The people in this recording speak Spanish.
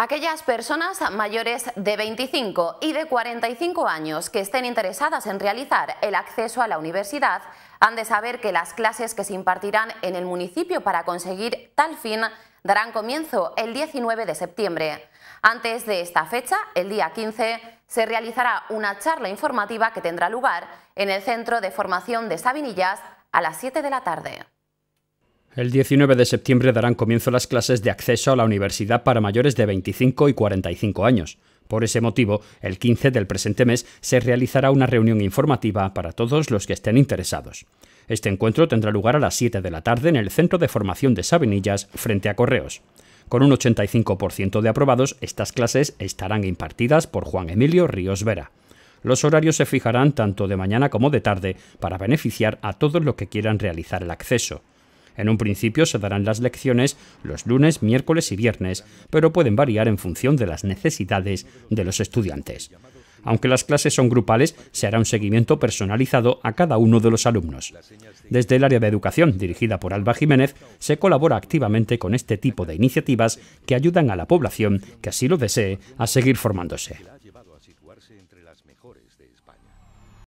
Aquellas personas mayores de 25 y de 45 años que estén interesadas en realizar el acceso a la universidad han de saber que las clases que se impartirán en el municipio para conseguir tal fin darán comienzo el 19 de septiembre. Antes de esta fecha, el día 15, se realizará una charla informativa que tendrá lugar en el Centro de Formación de Sabinillas a las 7 de la tarde. El 19 de septiembre darán comienzo las clases de acceso a la universidad para mayores de 25 y 45 años. Por ese motivo, el 15 del presente mes se realizará una reunión informativa para todos los que estén interesados. Este encuentro tendrá lugar a las 7 de la tarde en el Centro de Formación de Sabinillas, frente a Correos. Con un 85% de aprobados, estas clases estarán impartidas por Juan Emilio Ríos Vera. Los horarios se fijarán tanto de mañana como de tarde para beneficiar a todos los que quieran realizar el acceso. En un principio se darán las lecciones los lunes, miércoles y viernes, pero pueden variar en función de las necesidades de los estudiantes. Aunque las clases son grupales, se hará un seguimiento personalizado a cada uno de los alumnos. Desde el área de educación, dirigida por Alba Jiménez, se colabora activamente con este tipo de iniciativas que ayudan a la población que así lo desee a seguir formándose.